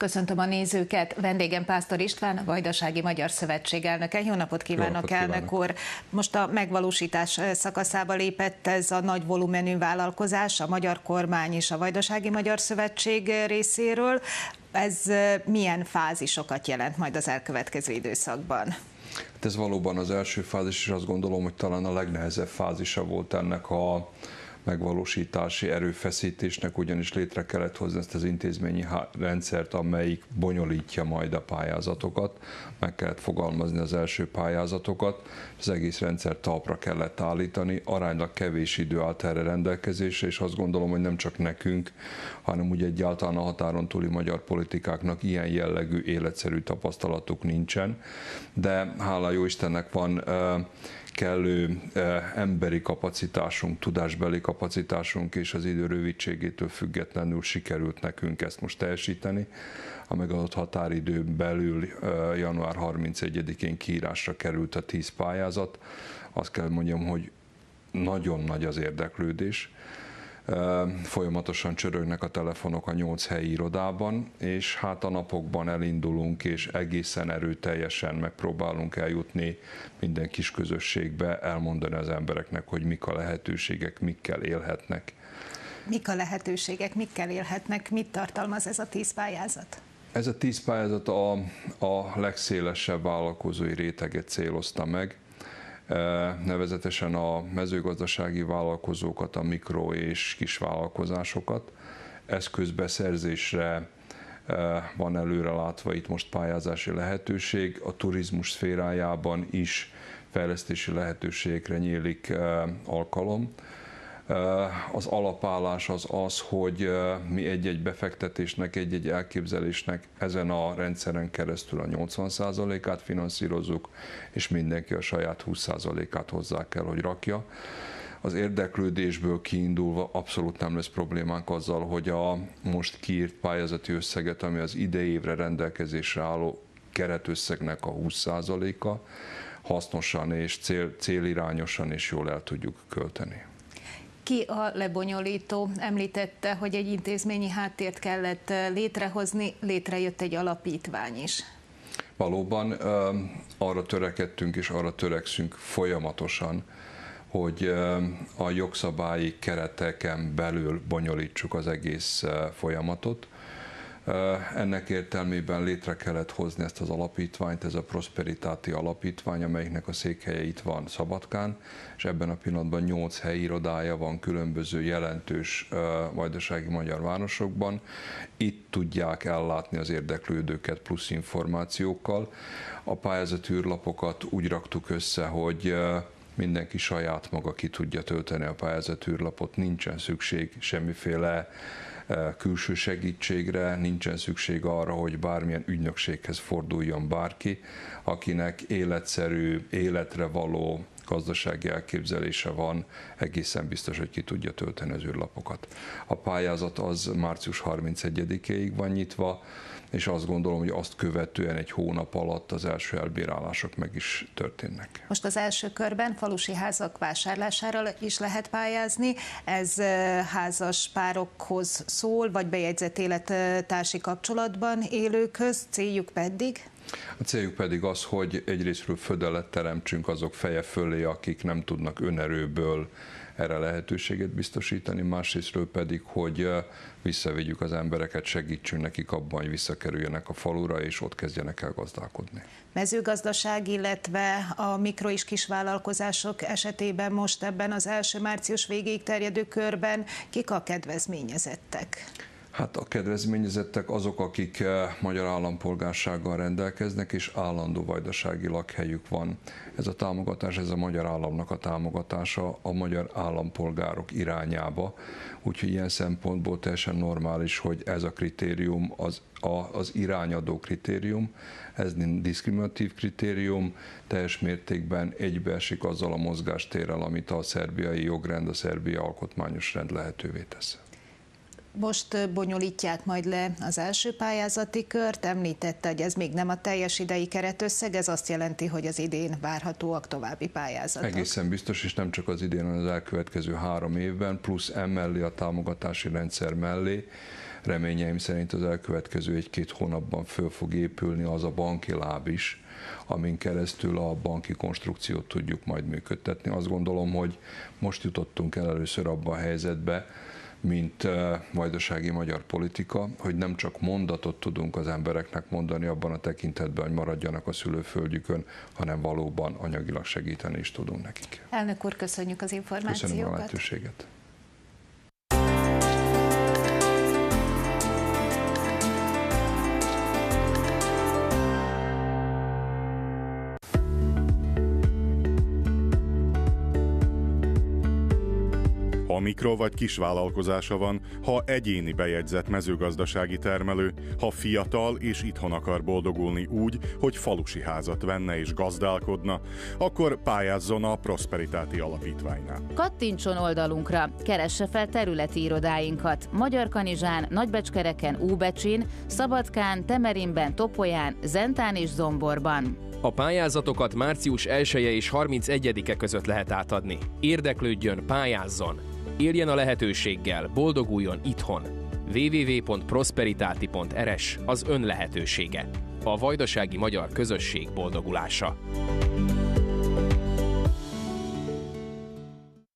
Köszöntöm a nézőket. Vendégem Pásztor István, a Vajdasági Magyar Szövetség elnöke. Jó napot kívánok, Jó napot elnök úr! Most a megvalósítás szakaszába lépett ez a nagy volumenű vállalkozás, a magyar kormány és a Vajdasági Magyar Szövetség részéről. Ez milyen fázisokat jelent majd az elkövetkező időszakban? Hát ez valóban az első fázis, és azt gondolom, hogy talán a legnehezebb fázisa volt ennek a megvalósítási erőfeszítésnek, ugyanis létre kellett hozni ezt az intézményi rendszert, amelyik bonyolítja majd a pályázatokat. Meg kellett fogalmazni az első pályázatokat, az egész rendszer talpra kellett állítani, aránylag kevés idő állt erre rendelkezésre, és azt gondolom, hogy nem csak nekünk, hanem úgy egyáltalán a határon túli magyar politikáknak ilyen jellegű életszerű tapasztalatuk nincsen, de hála jó Istennek van kellő emberi kapacitásunk, tudásbeli kapacitásunk és az idő rövidségétől függetlenül sikerült nekünk ezt most teljesíteni. A megadott határidőn belül január 31-én kiírásra került a 10 pályázat. Azt kell mondjam, hogy nagyon nagy az érdeklődés Folyamatosan csörögnek a telefonok a nyolc helyi irodában, és hát a napokban elindulunk, és egészen erőteljesen megpróbálunk eljutni minden kis közösségbe, elmondani az embereknek, hogy mik a lehetőségek, mikkel élhetnek. Mik a lehetőségek, mikkel élhetnek, mit tartalmaz ez a tíz pályázat? Ez a tíz pályázat a, a legszélesebb vállalkozói réteget célozta meg nevezetesen a mezőgazdasági vállalkozókat, a mikro és kis vállalkozásokat. Eszközbeszerzésre van előre látva itt most pályázási lehetőség, a turizmus szférájában is fejlesztési lehetőségekre nyílik alkalom. Az alapállás az az, hogy mi egy-egy befektetésnek, egy-egy elképzelésnek ezen a rendszeren keresztül a 80%-át finanszírozzuk, és mindenki a saját 20%-át hozzá kell, hogy rakja az érdeklődésből kiindulva abszolút nem lesz problémánk azzal, hogy a most kiírt pályázati összeget, ami az idei évre rendelkezésre álló keretösszegnek a 20%-a, hasznosan és cél, célirányosan és jól el tudjuk költeni. Ki a lebonyolító? Említette, hogy egy intézményi háttért kellett létrehozni, létrejött egy alapítvány is. Valóban arra törekedtünk és arra törekszünk folyamatosan, hogy a jogszabályi kereteken belül bonyolítsuk az egész folyamatot. Ennek értelmében létre kellett hozni ezt az alapítványt, ez a Prosperitáti Alapítvány, amelyiknek a székhelye itt van Szabadkán, és ebben a pillanatban 8 helyi irodája van különböző jelentős vajdasági magyar városokban. Itt tudják ellátni az érdeklődőket plusz információkkal. A pályázati űrlapokat úgy raktuk össze, hogy mindenki saját maga ki tudja tölteni a pályázati űrlapot, nincsen szükség semmiféle külső segítségre, nincsen szükség arra, hogy bármilyen ügynökséghez forduljon bárki, akinek életszerű, életre való gazdasági elképzelése van, egészen biztos, hogy ki tudja tölteni az űrlapokat. A pályázat az március 31-ig van nyitva, és azt gondolom, hogy azt követően egy hónap alatt az első elbírálások meg is történnek. Most az első körben falusi házak vásárlására is lehet pályázni. Ez házas párokhoz szól, vagy bejegyzett élettársi kapcsolatban élőköz, céljuk pedig? A céljuk pedig az, hogy egyrésztről födelet teremtsünk azok feje fölé, akik nem tudnak önerőből erre lehetőséget biztosítani, másrésztről pedig, hogy visszavigyük az embereket, segítsünk nekik abban, hogy visszakerüljenek a falura, és ott kezdjenek el gazdálkodni. Mezőgazdaság, illetve a mikro- és kisvállalkozások esetében most ebben az első március végéig terjedő körben kik a kedvezményezettek? Hát a kedvezményezettek azok, akik eh, magyar állampolgársággal rendelkeznek, és állandó vajdasági lakhelyük van. Ez a támogatás, ez a magyar államnak a támogatása a magyar állampolgárok irányába, úgyhogy ilyen szempontból teljesen normális, hogy ez a kritérium az, a, az irányadó kritérium, ez diszkriminatív kritérium, teljes mértékben egybeesik azzal a mozgástérrel, amit a szerbiai jogrend, a szerbiai alkotmányos rend lehetővé tesz Most bonyolítják majd le az első pályázati kört, említette, hogy ez még nem a teljes idei keretösszeg, ez azt jelenti, hogy az idén várhatóak további pályázatok. Egészen biztos, és nem csak az idén, hanem az elkövetkező három évben, plusz emellé a támogatási rendszer mellé, reményeim szerint az elkövetkező egy-két hónapban föl fog épülni az a banki láb is, amin keresztül a banki konstrukciót tudjuk majd működtetni. Azt gondolom, hogy most jutottunk el először abba a helyzetbe, mint vajdasági magyar politika, hogy nem csak mondatot tudunk az embereknek mondani abban a tekintetben, hogy maradjanak a szülőföldjükön, hanem valóban anyagilag segíteni is tudunk nekik. Elnök úr, köszönjük az információkat. Köszönöm a lehetőséget. Mikro vagy kisvállalkozása van, ha egyéni bejegyzett mezőgazdasági termelő, ha fiatal és itthon akar boldogulni úgy, hogy falusi házat venne és gazdálkodna, akkor pályázzon a Prosperitáti Alapítványnál. Kattintson oldalunkra, keresse fel területi irodáinkat Magyar Kanizsán, Nagybecskereken, Úbecsin, Szabadkán, Temerinben, Topolyán, Zentán és Zomborban. A pályázatokat március 1 -e és 31-e között lehet átadni. Érdeklődjön, pályázzon! Éljen a lehetőséggel, boldoguljon itthon. www.prosperitáti.rs az ön lehetősége. A vajdasági magyar közösség boldogulása.